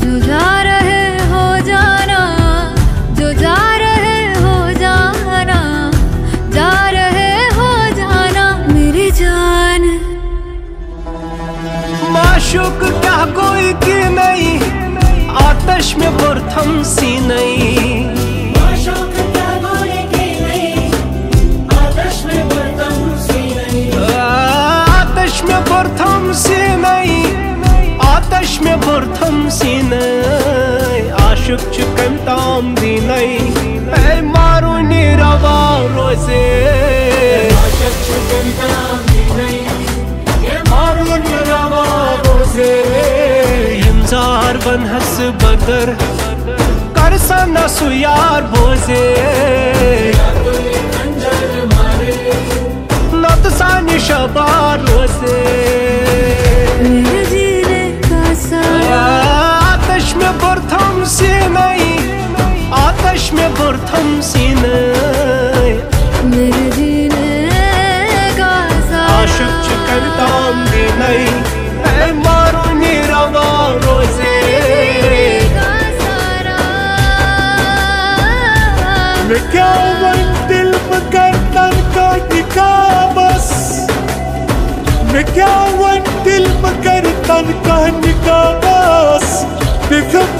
जो जा रहे हो जाना जो जा रहे हो जाना जा रहे हो जाना मेरी जान। माशुक क्या कोई की नहीं आतश में प्रथम सी नहीं। आतश में प्रथम सी नहीं। आतश में प्रथम सी नहीं आशुक चुकन ताम दी नहीं ऐ मारू निरवा रोज़े। मारू निरवा रोज़े। यमजार बन हस बदर। कर सन सुयार भोजे। नत सानी शबार रोज़े। मेरे आशिक चिकन ताम दी नहीं ऐ मारो निरवा रोज़े। का सारा मैं क्या वन दिल गर्दन का निकाह बस। मैं क्या वन दिल गर्दन का